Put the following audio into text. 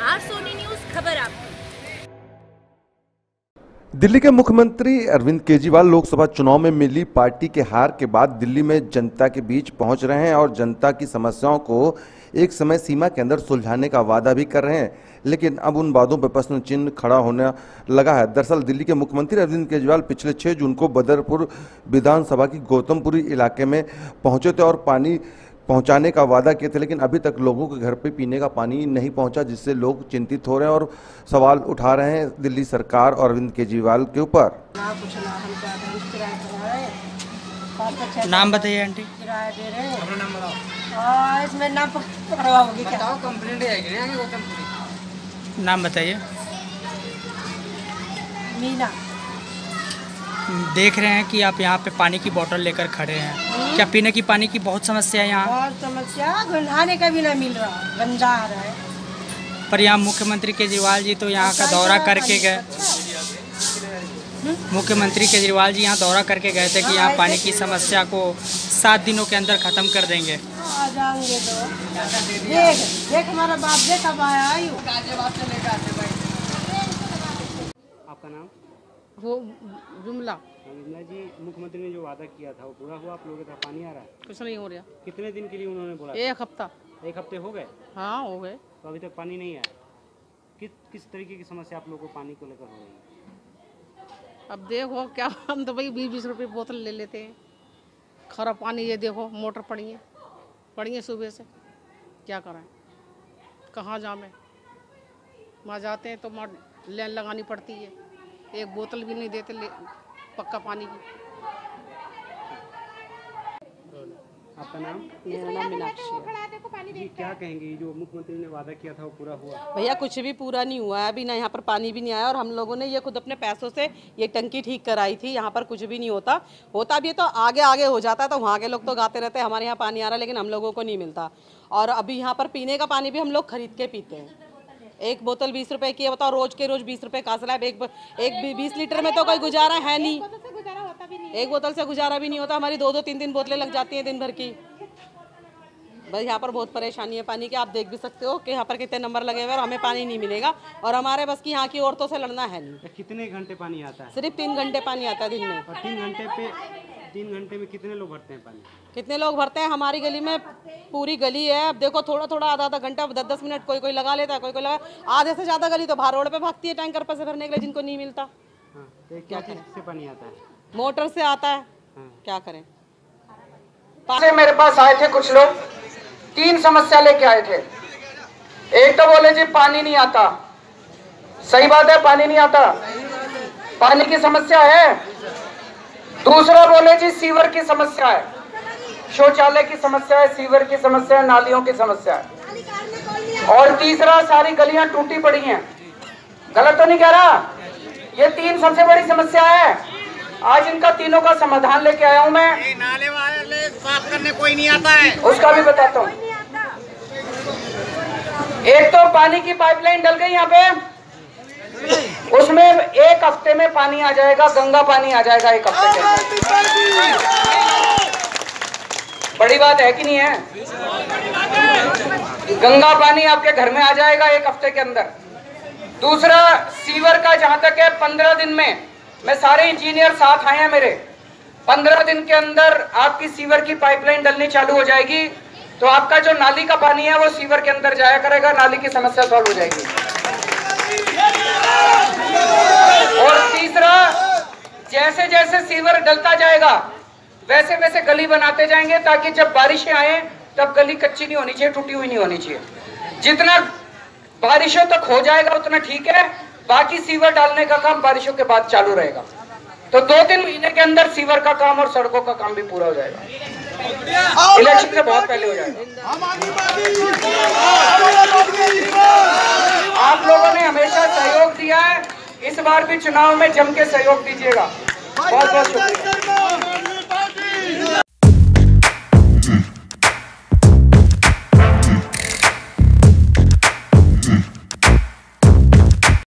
Are Soni news, खबर आपकी दिल्ली के मुख्यमंत्री अरविंद केजरीवाल लोकसभा चुनाव में मिली पार्टी के हार के बाद दिल्ली में जनता के बीच पहुँच रहे हैं और जनता की समस्याओं को एक समय सीमा के अंदर सुलझाने का वादा भी कर रहे हैं। लेकिन अब उन वादों पर प्रश्न चिन्ह खड़ा होने लगा है। दरअसल दिल्ली के मुख्यमंत्री अरविंद केजरीवाल पिछले 6 जून को बदरपुर विधानसभा की गौतमपुरी इलाके में पहुँचे थे और पानी पहुँचाने का वादा किए थे लेकिन अभी तक लोगों के घर पे पीने का पानी नहीं पहुँचा जिससे लोग चिंतित हो रहे हैं और सवाल उठा रहे हैं दिल्ली सरकार और अरविंद केजरीवाल के ऊपर। नाम बताइए आंटी। किराया दे रहे हैं नाम हाँ इसमें नाम पकड़वाओगी क्या? बताओ कंप्लेंट आएगी ना गौतमपुरी नाम बताइए। मीना। देख रहे हैं कि आप यहाँ पे पानी की बोतल लेकर खड़े हैं। क्या पीने की पानी की बहुत समस्या है यहाँ? बहुत समस्या। नहाने का भी ना मिल रहा। गंदा आ रहा है। पर यहाँ मुख्यमंत्री केजरीवाल जी तो यहाँ का दौरा करके गए। मुख्यमंत्री केजरीवाल जी यहाँ दौरा करके गए थे कि यहाँ पानी की समस्या को सात दिनों के अंदर ख़त्म कर देंगे। आ जाएँगे तो। देख देख हमारा बाप देख अब आया आयु। आपका नाम? वो जुमला। रविंद्रा जी मुख्यमंत्री ने जो वादा किया था वो पूरा हुआ? आप लोगों के पानी आ रहा है? कुछ नहीं हो रहा। कितने दिन के लिए उन्होंने बोला एक हफ़्ता। एक हफ़्ते हो गए? हाँ हो गए। तो अभी तक पानी नहीं आया? किस किस तरीके की समस्या आप लोगों को पानी को लेकर हो रही है? अब देखो क्या हम तो भाई बीस बीस रुपये बोतल ले लेते हैं। खरा पानी ये देखो मोटर पड़ी है। पड़ी है सुबह से। क्या करें? कहाँ जामे वहाँ जाते हैं तो वहाँ लाइन लगानी पड़ती है। एक बोतल भी नहीं देते ले पक्का पानी की। आपका नाम? मेरा नाम मीनाक्षी जी क्या कहेंगे? जो मुख्यमंत्री ने वादा किया था वो पूरा हुआ। भैया कुछ भी पूरा नहीं हुआ है अभी ना यहाँ पर पानी भी नहीं आया और हम लोगों ने ये खुद अपने पैसों से ये टंकी ठीक कराई थी। यहाँ पर कुछ भी नहीं होता। होता भी तो आगे आगे हो जाता है तो वहाँ के लोग तो गाते रहते हमारे यहाँ पानी आ रहा है लेकिन हम लोगों को नहीं मिलता। और अभी यहाँ पर पीने का पानी भी हम लोग खरीद के पीते हैं। एक बोतल बीस रुपए की है बताओ रोज के रोज बीस रुपए का स्लैब एक एक बीस लीटर में तो कोई गुजारा है नहीं। एक बोतल से गुजारा भी नहीं होता हमारी दो दो तीन तीन बोतलें लग जाती हैं दिन भर की। बस यहाँ पर बहुत परेशानी है पानी की आप देख भी सकते हो कि यहाँ पर कितने नंबर लगे हुए और हमें पानी नहीं मिलेगा और हमारे बस की यहाँ की औरतों से लड़ना है नहीं। कितने घंटे पानी आता है? सिर्फ़ तीन घंटे पानी आता है दिन में। और तीन घंटे पे तीन घंटे में कितने लोग भरते हैं पानी? कितने लोग भरते हैं? हमारी गली में पूरी गली है। अब देखो थोड़ा थोड़ा आधा आधा घंटा दस दस मिनट कोई कोई लगा लेता है कोई कोई लगा आधे से ज़्यादा गली तो बाहर रोड पे भागती है टैंकर पर से भरने के लिए जिनको नहीं मिलता। हाँ तो क्या चीज़ से पानी आता है? मोटर से आता है। हाँ। क्या करें? से मेरे पास आए थे कुछ लोग। तीन समस्या लेके आए थे। एक तो बोले जी पानी नहीं आता। सही बात है पानी नहीं आता। पानी की समस्या है। दूसरा बोले जी सीवर की समस्या है। शौचालय की समस्या है सीवर की समस्या है नालियों की समस्या है। और तीसरा सारी गलियाँ टूटी पड़ी हैं। गलत तो नहीं कह रहा? ये तीन सबसे बड़ी समस्या है। आज इनका तीनों का समाधान लेके आया हूँ मैं। नाले वाले साफ़ करने कोई नहीं आता है। उसका भी बताता हूँ। एक तो पानी की पाइपलाइन डल गई यहाँ पे। उसमें एक हफ़्ते में पानी आ जाएगा, गंगा पानी आ जाएगा एक हफ़्ते के बड़ी बात है कि नहीं है? गंगा पानी आपके घर में आ जाएगा एक हफ़्ते के अंदर। दूसरा, सीवर का जहाँ तक है, पंद्रह दिन में, मैं सारे इंजीनियर साथ आए हैं मेरे। पंद्रह दिन के अंदर आपकी सीवर की पाइपलाइन डलनी चालू हो जाएगी तो आपका जो नाली का पानी है, वो सीवर के अंदर जाया करेगा, नाली की समस्या सॉल्व हो जाएगी और तीसरा जैसे सीवर डलता जाएगा। वैसे वैसे गली बनाते जाएँगे ताकि जब बारिशें आए, तब गली कच्ची नहीं होनी चाहिए, टूटी हुई नहीं होनी चाहिए। जितना बारिशों तक हो जाएगा, उतना ठीक है। बाकी सीवर डालने का काम बारिशों के बाद चालू रहेगा। तो दो तीन महीने के अंदर सीवर का काम और सड़कों का काम भी पूरा हो जाएगा। इलेक्शन से बहुत पहले हो जाएगा। आप लोगों ने हमेशा सहयोग दिया है। इस बार भी चुनाव में जम के सहयोग दीजिएगा। बहुत बहुत शुक्रिया